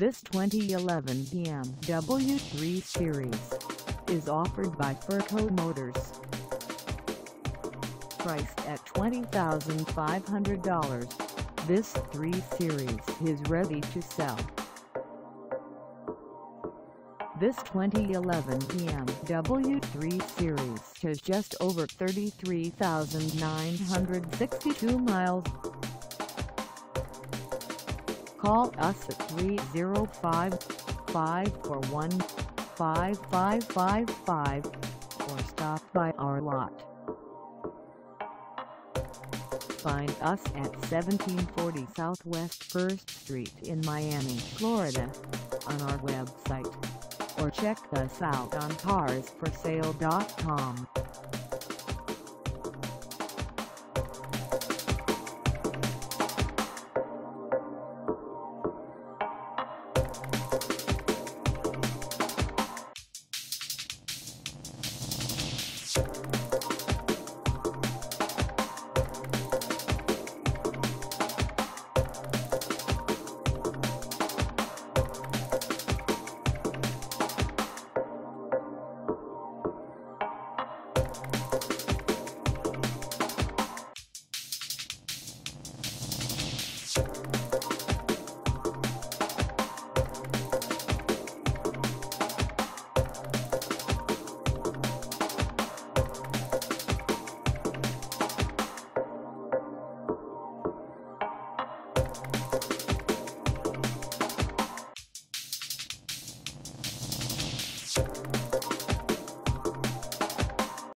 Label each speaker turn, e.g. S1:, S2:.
S1: This 2011 BMW 3 Series is offered by Ferco Motors. Priced at $20,500, this 3 Series is ready to sell. This 2011 BMW 3 Series has just over 33,962 miles. Call us at 305-541-5555 or stop by our lot. Find us at 1740 Southwest 1st Street in Miami, Florida on our website or check us out on carsforsale.com. you